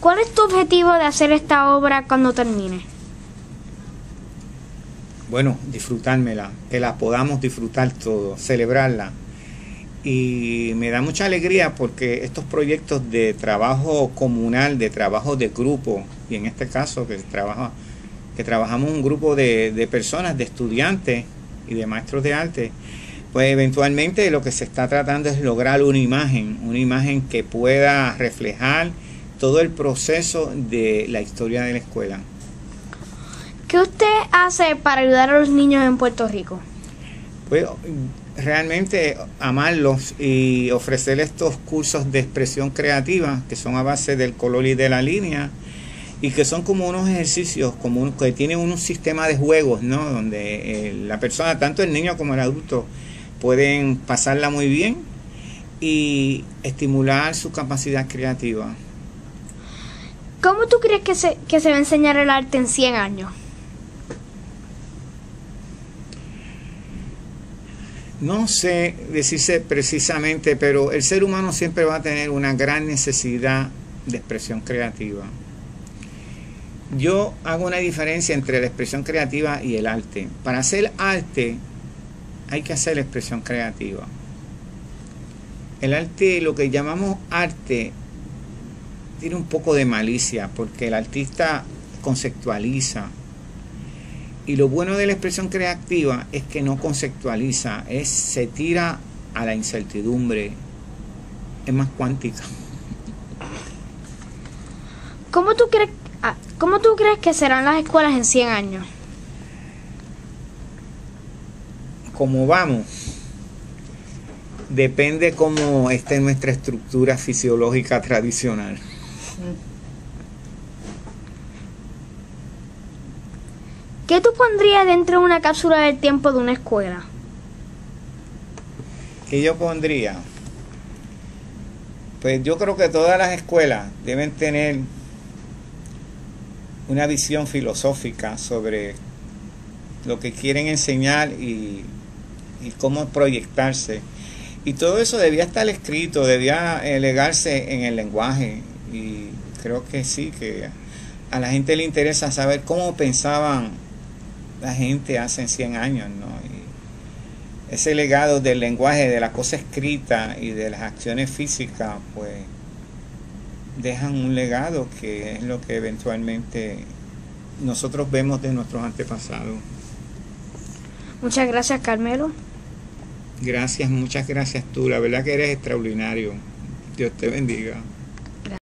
¿Cuál es tu objetivo de hacer esta obra cuando termine? Bueno, disfrutármela, que la podamos disfrutar todo, celebrarla. Y me da mucha alegría porque estos proyectos de trabajo comunal, de trabajo de grupo, y en este caso que trabaja, que trabajamos un grupo de personas, de estudiantes y de maestros de arte, pues eventualmente lo que se está tratando es lograr una imagen, una imagen que pueda reflejar todo el proceso de la historia de la escuela. ¿Qué usted hace para ayudar a los niños en Puerto Rico? Pues realmente amarlos y ofrecer estos cursos de expresión creativa que son a base del color y de la línea y que son como unos ejercicios, como que tienen un sistema de juegos, ¿no? Donde eh, la persona, tanto el niño como el adulto, pueden pasarla muy bien y estimular su capacidad creativa. ¿Cómo tú crees que se, que se va a enseñar el arte en 100 años? No sé decirse precisamente, pero el ser humano siempre va a tener una gran necesidad de expresión creativa. Yo hago una diferencia entre la expresión creativa y el arte. Para hacer arte hay que hacer expresión creativa. El arte, lo que llamamos arte, tiene un poco de malicia porque el artista conceptualiza. Y lo bueno de la expresión creativa es que no conceptualiza, es, se tira a la incertidumbre, es más cuántica. ¿Cómo tú crees, ah, ¿Cómo tú crees que serán las escuelas en 100 años? Como vamos, depende cómo esté nuestra estructura fisiológica tradicional. ¿Qué tú pondrías dentro de una cápsula del tiempo de una escuela? ¿Qué yo pondría? Pues yo creo que todas las escuelas deben tener una visión filosófica sobre lo que quieren enseñar y, y cómo proyectarse. Y todo eso debía estar escrito, debía legarse en el lenguaje. Creo que sí, que a la gente le interesa saber cómo pensaban la gente hace 100 años, ¿no? Y ese legado del lenguaje, de la cosa escrita y de las acciones físicas, pues dejan un legado que es lo que eventualmente nosotros vemos de nuestros antepasados. Muchas gracias, Carmelo. Gracias, muchas gracias tú. La verdad que eres extraordinario. Dios te bendiga.